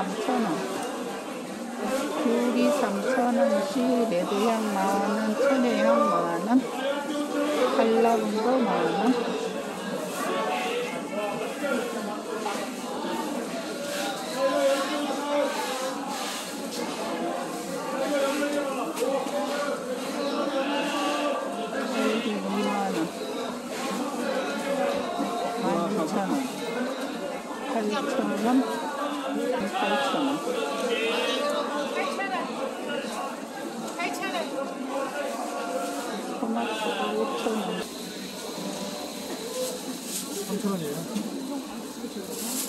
3,000원. 귤이 3,000원씩, 레드향 만원, 천혜향 만원, 한라봉도 만원. 3,000원이에요.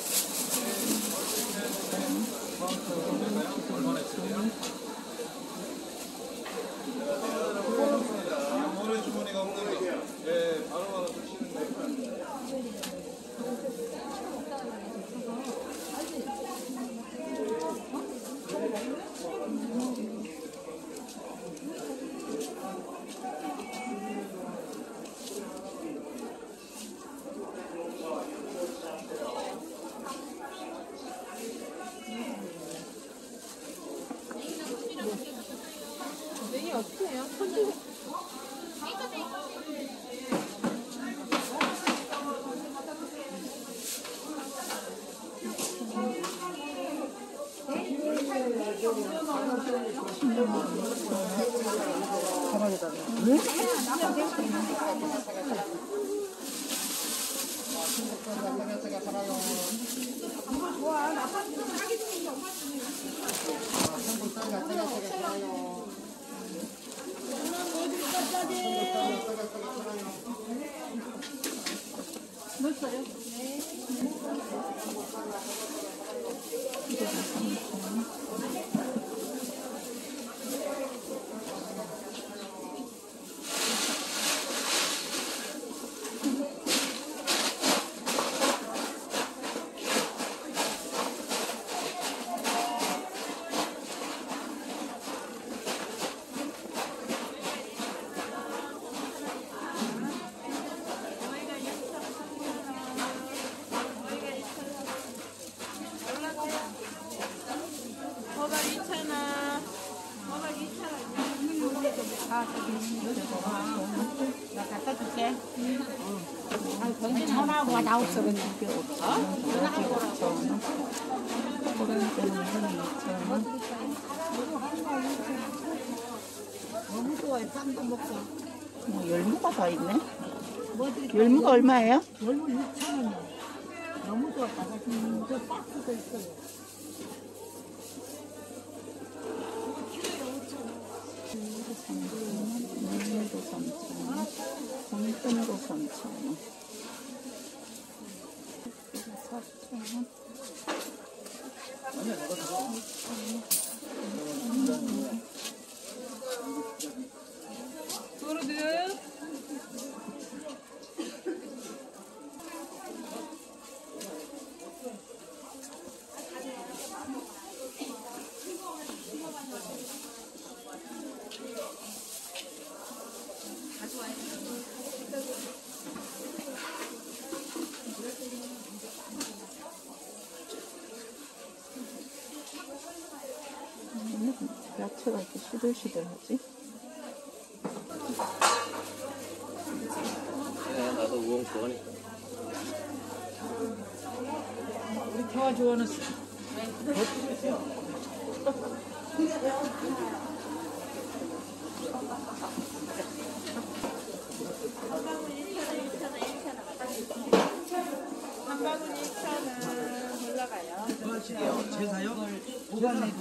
호박 전화하고 나 없어. 이게 5,000원. 이게 5,000원. 오렌지는 2,000원. 너무 좋아해. 빵도 먹고. 뭐 열무가 다 있네. 열무가 얼마예요? 얼마 6,000원이야. 너무 좋아. 음, 저 박스도 있어요. 물도 3,000원. 目ごさんちゃいます。本当目ごさんちゃいます。さっきの。 야채가 이렇게 시들시들하지? 야, 나도 우엉 좋아하니 우리 태화 좋아하는 한 바구니 2 0 0 그것이요 제사요? 오간이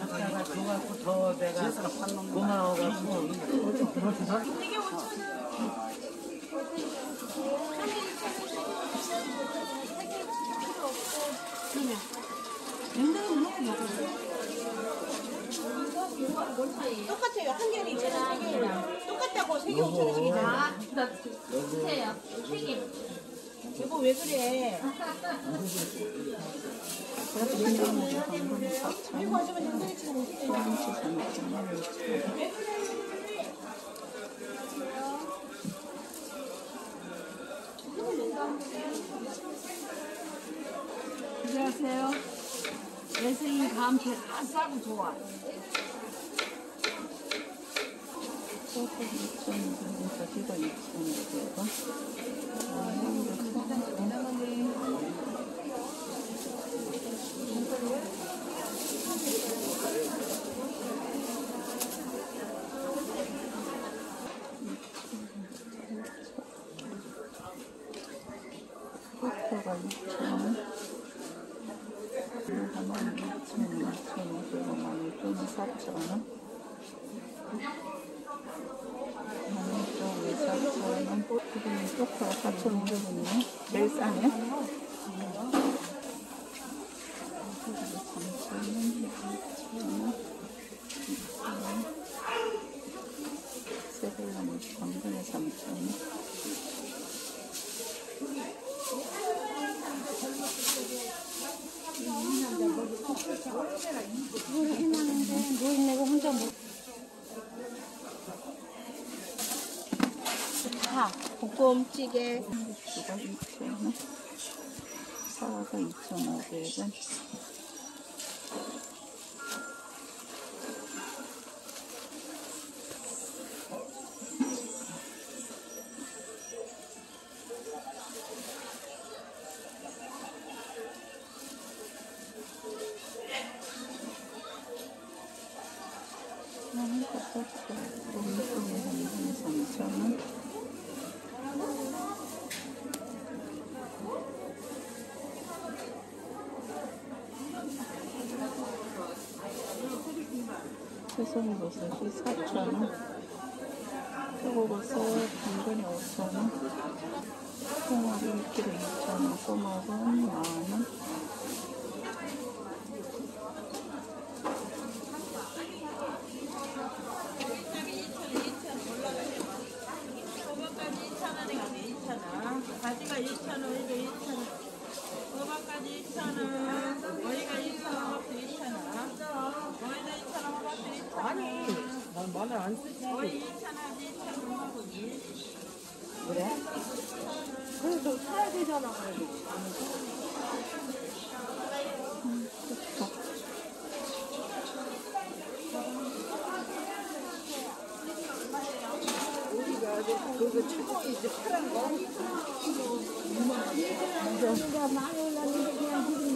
줘갖고 더 내가 고마워갖고 이게 5천원 똑같아요. 한 개는 제가 똑같다고 세 개 5,000원씩이잖아. 아, 주세요. 세 개. 여보 왜 그래? 그래서 생각나는 방금 4,000원. 이거 하시면 현장에 치고 시금치 3,000원. 5,000원. 안녕하세요. 레슬링 감태 다 싸고 좋아. 소금 2,200에서 이거 2,500원. 포토가 2,000원. 하나는 2,000원, 2,500원, 14,000원. 나는 쪽에 4,000원. 지금 소파가 4,500원이네. 제일 싸네. 3,000원, 2,000원. 세벨라는 광근에 3,000원. 파, 볶음찌개. 주가 2,000원. 사과가 2,500원. 새송이버섯이 4,000원 표고버섯 당근이 5,000원 홍합이 1kg 2,000원 꼬막은 만원 호박까지 2,000원이거든, 2,000원. 가지가 2,000원, 이거 2,000원. 호박까지 2,000원. 머리가 2,000원, 호박도 2,000원. 머리도 2,000원, 호박도 2,000원. 아니, 난 마늘 안 쓰지. 머리 2,000원, 2,000원, 호박이. 그래도 사야 되잖아, 그래도. 우리가 많이 올랐는데 그냥